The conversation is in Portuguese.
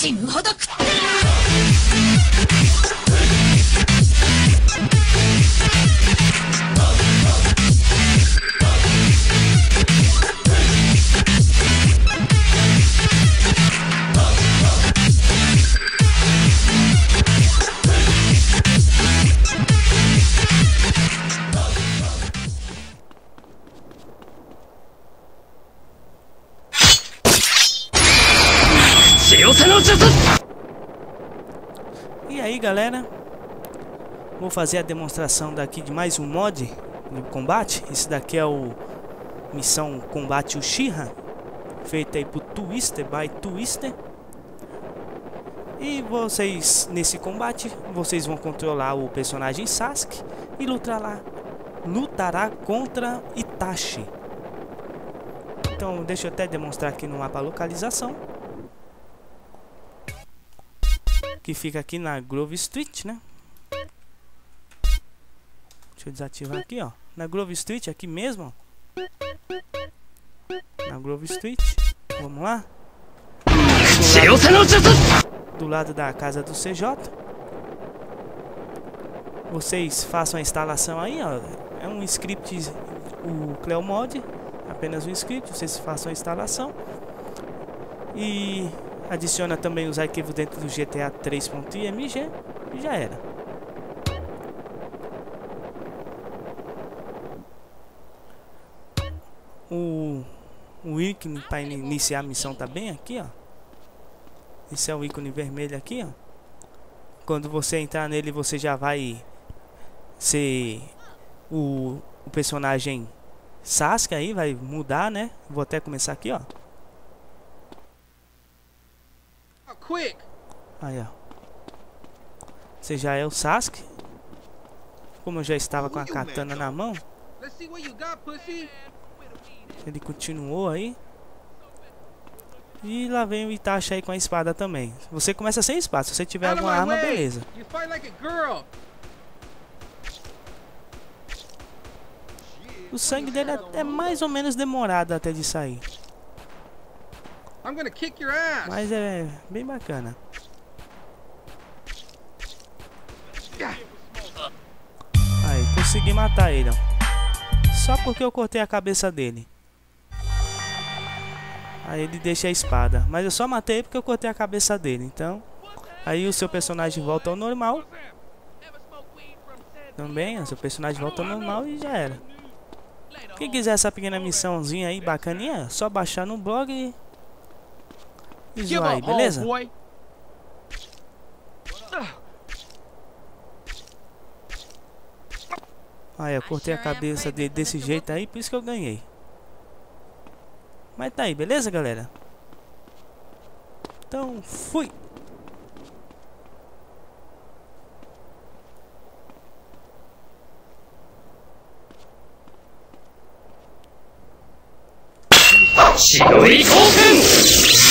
死ぬほど食ってやる。の術 E aí galera, vou fazer a demonstração daqui de mais um mod de combate. Esse daqui é o Missão Combate Uchiha, feita aí por Twister by Twister. E vocês, nesse combate, vocês vão controlar o personagem Sasuke e lutará, lutará contra Itachi. Então deixa eu até demonstrar aqui no mapa a localização. que fica aqui na Grove Street, né? Deixa eu desativar aqui, ó. Na Grove Street, aqui mesmo. Na Grove Street. Vamos lá. Do lado, do lado da casa do CJ. Vocês façam a instalação aí, ó. É um script, o Cleomod. Apenas um script. Vocês façam a instalação. E adiciona também os arquivos dentro do GTA 3.img e já era. O, o ícone para iniciar a missão tá bem aqui, ó. Esse é o ícone vermelho aqui, ó. Quando você entrar nele, você já vai ser o, o personagem Sasuke aí, vai mudar, né? Vou até começar aqui, ó. Aí, ó. Você já é o Sasuke. Como eu já estava com a katana na mão, ele continuou aí. E lá vem o Itachi aí com a espada também. Você começa sem espada. Se você tiver alguma arma, beleza. O sangue dele é, é mais ou menos demorado até de sair. I'm gonna kick your ass. Mas é bem bacana. Aí, consegui matar ele, ó. Só porque eu cortei a cabeça dele. Aí ele deixa a espada. Mas eu só matei porque eu cortei a cabeça dele. Então, aí o seu personagem volta ao normal. Também, o seu personagem volta ao normal e já era. Quem quiser essa pequena missãozinha aí, bacaninha, é só baixar no blog e visual aí, beleza? Aí eu cortei a cabeça dele desse jeito aí, por isso que eu ganhei. Mas tá aí, beleza, galera? Então, fui! Shiori Koken!